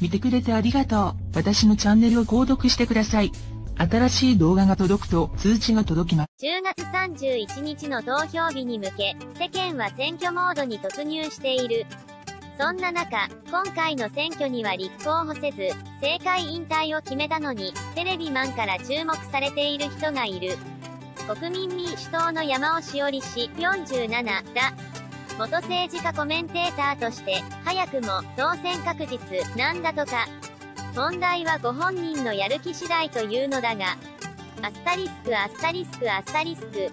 見てくれてありがとう。私のチャンネルを購読してください。新しい動画が届くと通知が届きます。10月31日の投票日に向け、世間は選挙モードに突入している。そんな中、今回の選挙には立候補せず、政界引退を決めたのに、テレビマンから注目されている人がいる。国民民主党の山尾志織氏47だ。元政治家コメンテーターとして、早くも当選確実なんだとか。問題はご本人のやる気次第というのだが、アスタリスクアスタリスクアスタリスク。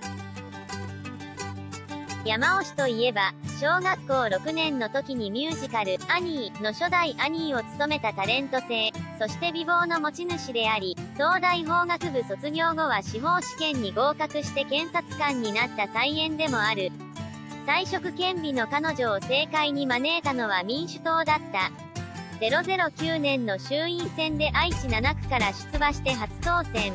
山尾氏といえば、小学校6年の時にミュージカル、アニーの初代アニーを務めたタレント性、そして美貌の持ち主であり、東大法学部卒業後は司法試験に合格して検察官になった再演でもある。退職権利の彼女を政界に招いたのは民主党だった。009年の衆院選で愛知7区から出馬して初当選。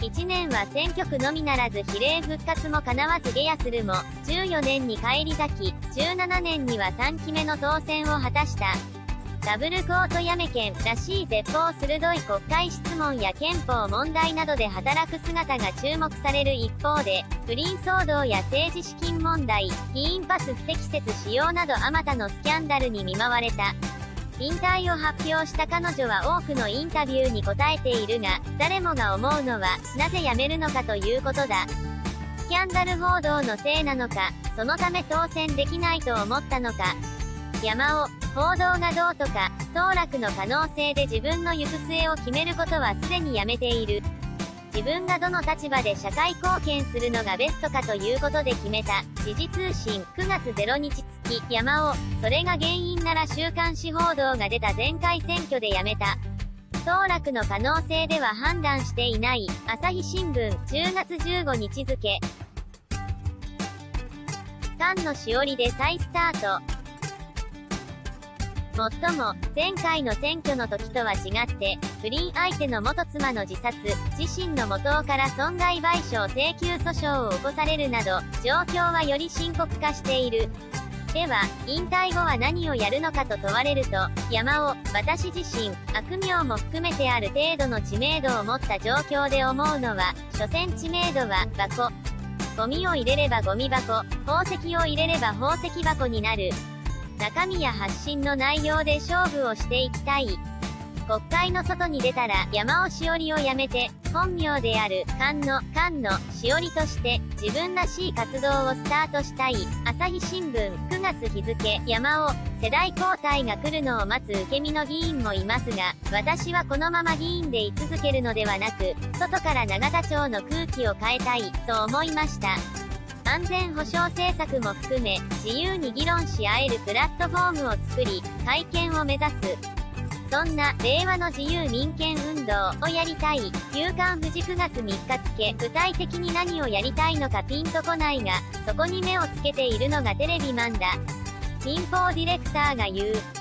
1年は選挙区のみならず比例復活も叶わず下野するも、14年に返り咲き、17年には3期目の当選を果たした。ダブルコートやめ県らしい絶望鋭い国会質問や憲法問題などで働く姿が注目される一方で、不倫騒動や政治資金問題、議員パス不適切使用などあまたのスキャンダルに見舞われた。引退を発表した彼女は多くのインタビューに答えているが、誰もが思うのは、なぜ辞めるのかということだ。スキャンダル報道のせいなのか、そのため当選できないと思ったのか。山尾、報道がどうとか、当落の可能性で自分の行く末を決めることはすでにやめている。自分がどの立場で社会貢献するのがベストかということで決めた。時事通信9月0日月山尾、それが原因なら週刊誌報道が出た前回選挙で辞めた。当落の可能性では判断していない。朝日新聞10月15日付。菅野しおりで再スタート。もっとも、前回の選挙の時とは違って、不倫相手の元妻の自殺、自身の元から損害賠償請求訴訟を起こされるなど、状況はより深刻化している。では、引退後は何をやるのかと問われると、山尾、私自身、悪名も含めてある程度の知名度を持った状況で思うのは、所詮知名度は、箱。ゴミを入れればゴミ箱、宝石を入れれば宝石箱になる。中身や発信の内容で勝負をしていきたい。国会の外に出たら山尾しおりをやめて、本名である菅野、菅野、しおりとして自分らしい活動をスタートしたい。朝日新聞9月日付山尾、世代交代が来るのを待つ受け身の議員もいますが、私はこのまま議員で居続けるのではなく、外から永田町の空気を変えたい、と思いました。安全保障政策も含め、自由に議論し合えるプラットフォームを作り、会見を目指す。そんな、令和の自由民権運動をやりたい。休刊富士9月3日付、具体的に何をやりたいのかピンとこないが、そこに目をつけているのがテレビマンだ。民放ディレクターが言う。